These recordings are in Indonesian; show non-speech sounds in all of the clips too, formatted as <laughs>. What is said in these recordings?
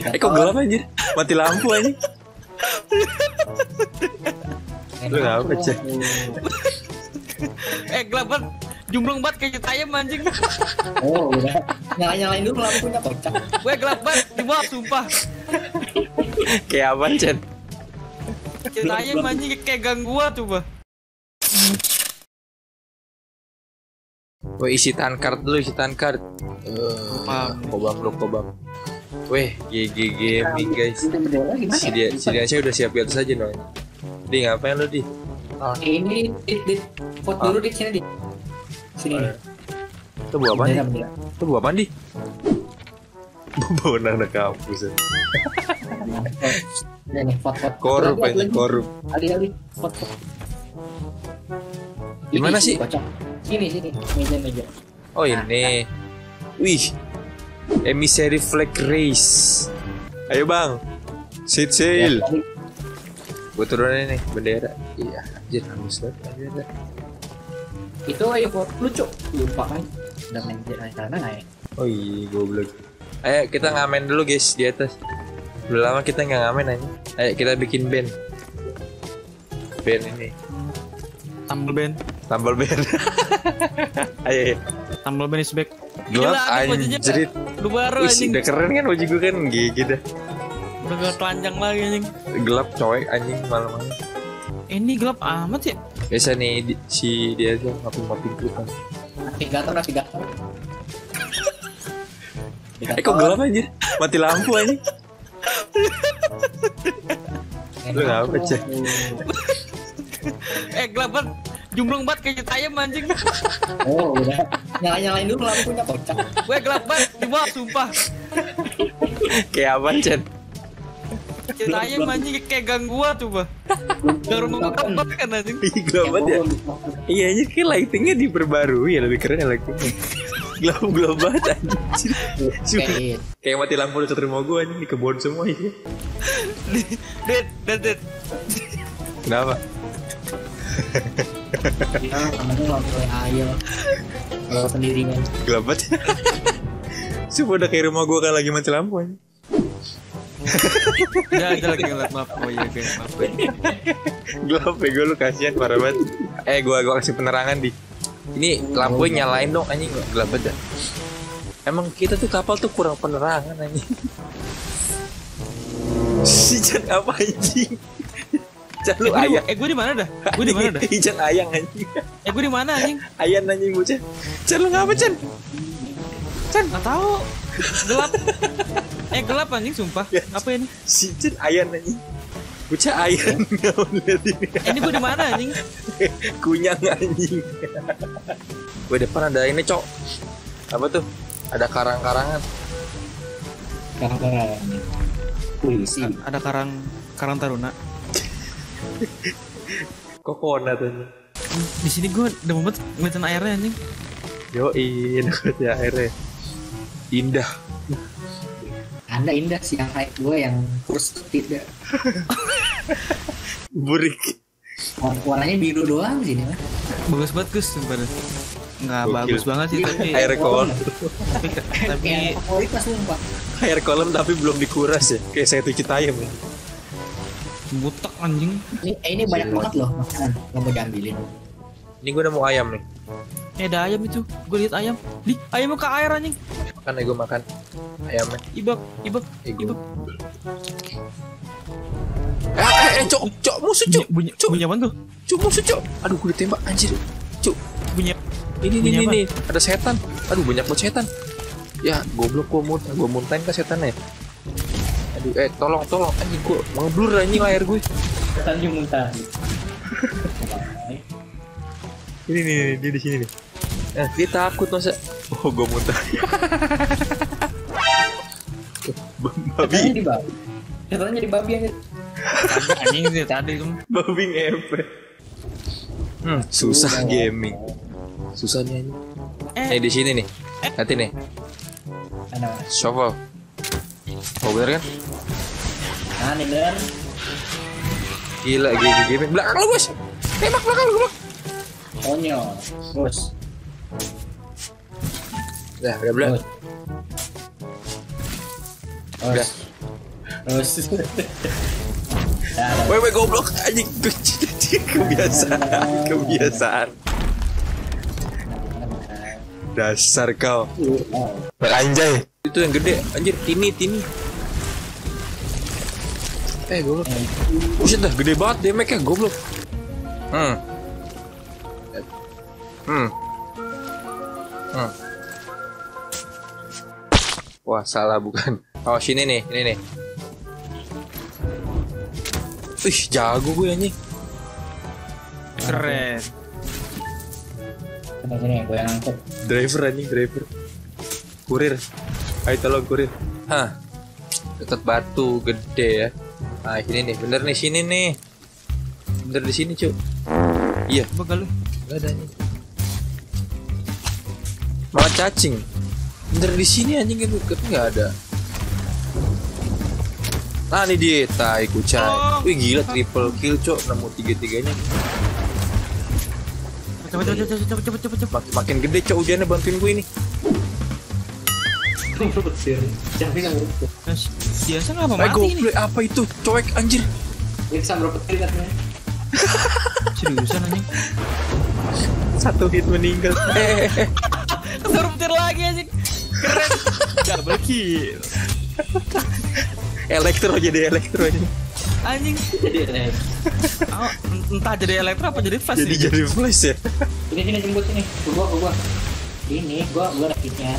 Eh kok gelap anjir? Mati lampu anjir. Lu Cek? Eh gelap banget. Jumblong banget kayak ayam anjing. Oh udah. Nyala nyalain dulu lampunya kocak. Gue gelap banget di bawah sumpah. Kayak apa, Cen? Kayak ayam anjing kayak gang gua tuh, bah. Weh isi tankard dulu, isi tankard. Uh, kobam lu kobam. Weh, GG gaming guys. Gimana? Si dia, si dia saya udah siap di atas aja dong. Di ngapain di? Oh, ini di di foto dulu di sini di. Sini. Itu buah apa nih? Itu buah apa nih? Bawa anak kampus ya. Nih, foto. Korup korup. Ali Ali, foto. Gimana sih? Sini sini, meja meja. Oh ini. Wih. Emissary flag race. Ayo bang. Sit sail. Ya, Gue turunin nih bendera. Iya, anjir hangus banget bendera. itu ayo foto lucu. Lupa kan. Udah main jalan sana nggak ya? Oh iya, goblok. Ayo kita ngamen dulu guys di atas. Udah lama kita nggak ngamen aja. Ayo kita bikin band. Band ini. Tambal ban. Tambal band. <laughs> ayo, ayo. Tambal ban is back. Gelap anjrit. Lu baru Wih, anjing. udah keren kan baju gue kan gigi dah. Udah gak telanjang lagi anjing. Gelap coy anjing malam-malam. Eh, Ini gelap amat ya. Biasa nih di- si dia tuh ngaping-ngaping tuh kan. Navigator navigator. Eh kok gelap anjir? Mati lampu anjing. Lu ngapa, Cek? Eh gelap banget. Jumblong banget kayak ayam anjing. <laughs> Oh udah. Nyala nyalain dulu lampunya kocak. Gue gelap banget di bawah sumpah. Kayak apa, Cen? Kayak ayam anjing kayak gang gua tuh, bah. Gua tempat kan anjing. Ih, gelap banget ya. Iya anjir kayak lightingnya diperbarui ya lebih keren ya lightingnya. Gelap-gelap banget anjir. Sumpah. Kayak Kayak mati lampu dekat rumah gue anjing di kebun semua ini. Dead, dead, dead. Kenapa? Ya namanya lampu ayo. Kalau sendirian. Gelap banget. Sumpah udah kayak rumah gue kan lagi mati lampu anjing. Ya, ada lagi ngeliat maaf. Oh iya, guys, maaf. Gelap ya gue lu kasihan parah banget. Eh gue gua kasih penerangan di. Ini lampunya nyalain dong anjing gelap banget. dah. Emang kita tuh kapal tuh kurang penerangan anjing. <laughs> Si apa anjing? Jan lu Eh, gua di- ayang. Eh, gue di mana dah? Gue di mana dah? <laughs> Jan ayang anjing. Eh, gue di mana anjing? Ayan anjing bocah. Jan lu ngapa Jan? Jan, nggak tahu. Gelap. <laughs> Eh, gelap anjing sumpah. Ya. Apa ini? Si Jan ayan anjing. Bocah ayan Nggak lihat ini. Eh, ini gue di mana anjing? <laughs> Kunyang anjing. Gue depan ada ini cok. Apa tuh? Ada karang-karangan. Puisi. Ada karang karang taruna. <laughs> Kok kona tuh? Di sini gue udah banget ngeliatin airnya anjing. Yoi, <laughs> deket ya airnya. Indah. Anda indah sih yang hype gue yang kurus tidak. <laughs> Burik. Warna- Warnanya biru doang sih ini mah. Bagus banget Gus sumpah dah. Nggak Gokil. bagus banget sih tapi Air kolam. tapi, Kayak. Air kolam tapi belum dikuras ya. Kayak saya tuh citayam ya. Butek anjing. Ini eh, ini banyak banget loh makanan nggak mau diambilin. Ini gue udah mau ayam nih. Eh ada ayam itu. Gue lihat ayam. Di ayamnya ke air anjing. Makan ya gue makan ayamnya. Ibak, ibak, gue. ibak. Eh, eh, eh, cok, cok, musuh cok, Bunyi, bunyi, cok, bunyi apa tuh? cok, musuh cok. Aduh, gue ditembak anjir, cok. Bunyi. Ini, Bunyi ini, ini, ada setan. Aduh, banyak banget setan. Ya, goblok gue muntah, gue muntahin ke setannya. Aduh, eh, tolong, tolong, anjing gue mengeblur anjing layar gue. Tadi muntah. Ini nih, nih, dia di sini nih. Eh, dia takut masa. Oh, gue muntah. Katanya babi, di babi. Katanya di babi aja. Anjing sih tadi tuh. babi ngepet. Hmm, susah gaming. Susah nih. Eh, Eh, di sini nih. Nanti nih, shovel. Oh, bener kan? Nah, nih beneran. Gila, gini gaming. Belakang lu, bos. Tembak belakang lu, bos. Konyol. Terus. Dah, udah. Terus. Udah. Woi, woi goblok anjing kebiasaan, kebiasaan. Dasar kau. Anjay. Itu yang gede, anjir tini tini. Eh goblok. Buset dah, gede banget damage-nya goblok. Hmm. Hmm. Hmm. Wah, salah bukan. Oh, sini nih, ini nih. Ih, jago gue anjing. Keren. Sini sini gue yang angkut. Driver anjing, driver. Kurir. Ayo tolong kurir. Hah. Dekat batu gede ya. Ah, sini nih, bener nih sini nih. Bener di sini, Cuk. Iya, Coba lu. Gak ada nih. Malah cacing. Bener di sini anjing itu tapi nggak ada. Nah ini dia, tai kucai. Oh. Wih gila triple kill cok, nemu tiga tiganya. Coba coba coba coba coba coba coba. Makin, makin gede cok hujannya bantuin gue ini. Biasa nggak apa Eh mati ini. apa itu? Coek anjir. Ini bisa berapa kali katanya? Seriusan anjing. Satu hit meninggal. <laughs> Kesuruh petir lagi anjing. Keren. <laughs> Double kill. elektro jadi elektro ini. Anjing. <laughs> Jadi Oh, entah jadi elektro apa jadi flash. Jadi nih. jadi flash ya. ini sini jemput sini. Ke gua ke gua. Ini gua gua rakitnya.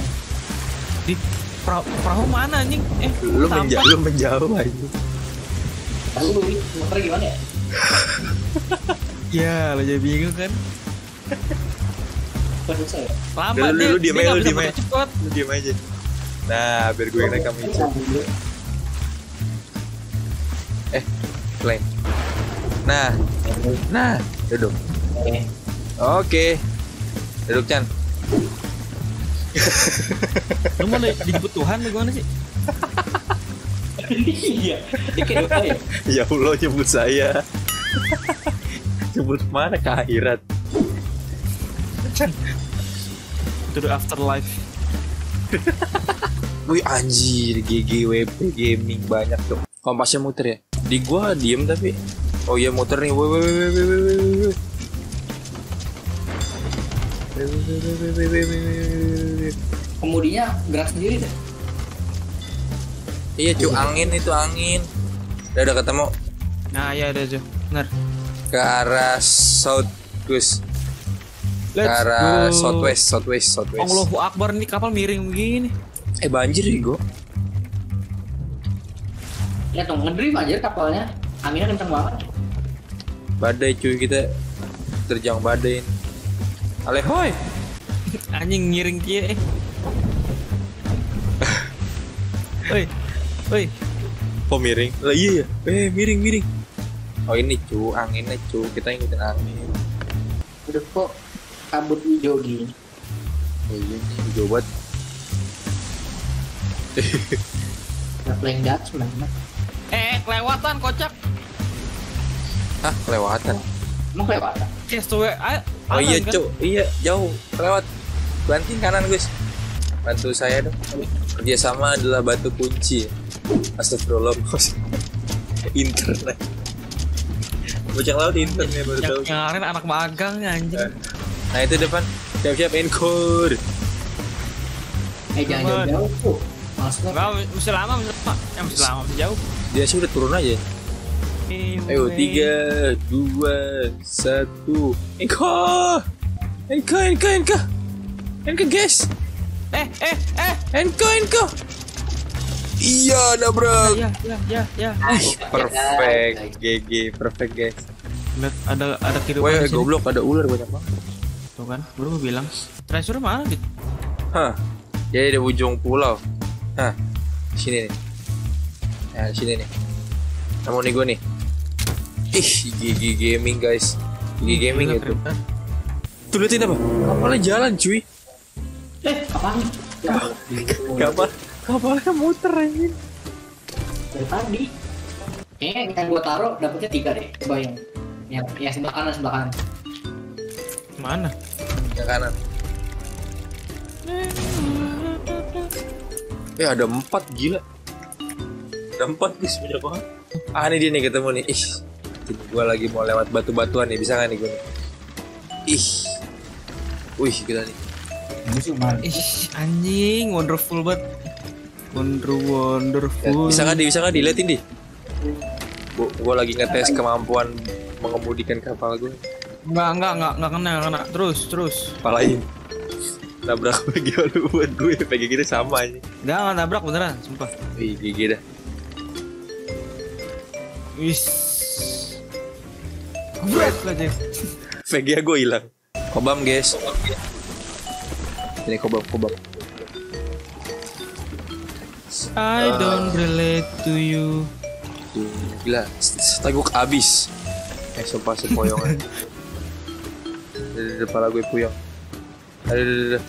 di perahu, perahu mana anjing? Eh, Lu menjauh, lu menjauh anjing. Tahu <laughs> lu motor gimana ya? Ya, lo jadi bingung kan? Ya? Lama Lu- lu- dia. lu aja, lu diem aja. Lu diem aja. Nah, biar gue rekam itu. Eh, play. Nah, nah, duduk. Eh, Oke. Duduk Chan. Lu mau di- dijemput Tuhan lu gimana sih? Iya. Ya. Ya Allah jemput saya. jemput mana ke akhirat? To the afterlife. Wih anjir, GGWP gaming banyak tuh. Kompasnya muter ya. Tadi gua diem tapi Oh iya muter nih. Woi woi woi woi woi. Kemudinya gerak sendiri deh. Iya cu angin itu angin. Udah udah ketemu. Nah iya udah cu. bener Ke arah south Gus. Ke arah southwest, southwest, southwest. Allahu Akbar nih kapal miring begini. Eh banjir nih gua Ya tuh ngedrift aja kapalnya. Anginnya kenceng banget. Badai cuy kita terjang badai. ini. Alehoy. <laughs> Anjing ngiring dia eh. <laughs> Woi. Woi. Kok miring? Lah iya ya. Eh miring miring. Oh ini cu anginnya cu kita ngikutin angin. Udah kok kabut hijau gini. Oh iya nih hijau banget. Udah playing Dutchman. Eh, kelewatan kocak. Hah kelewatan. Emang kelewatan? Castaway. Ayo. Oh iya kan? cu iya jauh lewat. Banting kanan guys. Bantu saya dong. Kerjasama adalah batu kunci. Astagfirullah. <laughs> internet. Bocah laut internet baru tahu. Yang, kemarin anak magang anjing. Nah itu depan. Siap-siap encore. Eh jangan jauh-jauh tuh. Masuk Enggak, mesti lama, mesti lama. Eh, mesti lama, mesti jauh. Dia sih udah turun aja. Ayo tiga, dua, satu. Enko, enko, enko, enko, enko guys, Eh, eh, eh. enko, enko. Iya, nabrak. Ya, ya, ya, ya. Ih, perfect, GG, perfect guys. Lihat ada ada kehidupan Wah, goblok ada ular banyak banget. Tuh kan, baru gue bilang. Treasure mana, Dit? Hah, jadi di ujung pulau. Hah, sini nih. Nah, di sini nih. Kamu nih gue nih. Ih, GG gaming guys. GG gaming Gila, itu. banget. Tuh liatin apa? Kapalnya jalan cuy. Eh, apaan? Ya, Kapal, kapalnya muter anjing. dari tadi. Kayaknya yang gua taruh dapetnya tiga deh. Coba yang yang, yang sebelah kanan sebelah kanan. Mana? Yang kanan. Eh ada empat gila. Udah empat guys, banyak banget. Ah ini dia nih ketemu nih. Ih, gue lagi mau lewat batu-batuan nih, bisa nggak nih gue nih? Ih, wih kita nih. Ih, anjing, wonderful banget. Wonder wonderful. Bisa nggak di, bisa nggak diliatin di? Gue lagi ngetes kemampuan mengemudikan kapal gue. Enggak, enggak, enggak, enggak kena, enggak kena. Terus, terus. Palain. Nabrak PG lu buat gue, PG kita sama aja. Enggak, enggak nabrak beneran, sumpah. Wih, GG dah. Wis. Berat aja. VG gue hilang. Kobam guys. Ini kobam kobam. I don't relate to you. Gila, setaguk abis. Eh sumpah sepoyongan. Ada kepala gue puyeng. Ada ada ada.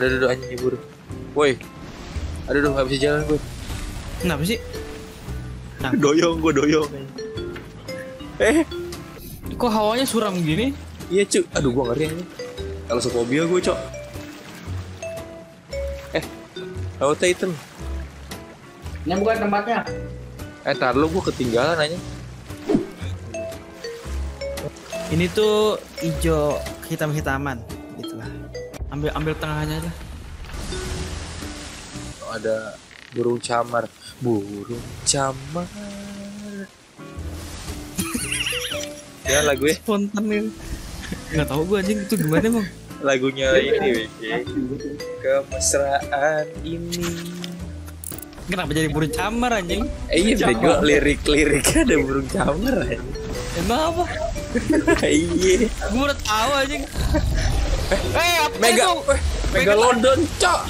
Ada ada anjing buru. Woi. Ada dong gak bisa jalan gue. Kenapa sih? Nah, Doyong gue doyong. Eh, kok hawanya suram gini? iya cu. Aduh gue ngeri aja. Kalau fobia gue cok. Eh, laut Titan. Ini bukan tempatnya. Eh, tar lu gue ketinggalan aja. Ini tuh hijau hitam-hitaman gitu lah. Ambil ambil tengahnya aja. ada burung camar burung camar ya lagu ya Spontan ya. Enggak tahu gua anjing itu gimana emang. lagunya ini Wiki kemesraan ini Kenapa jadi burung camar anjing? eh iya bego lirik liriknya ada burung camar aja Emang apa? <laughs> iya Gua udah tahu anjing. Eh, apa mega itu? eh, megalodon cok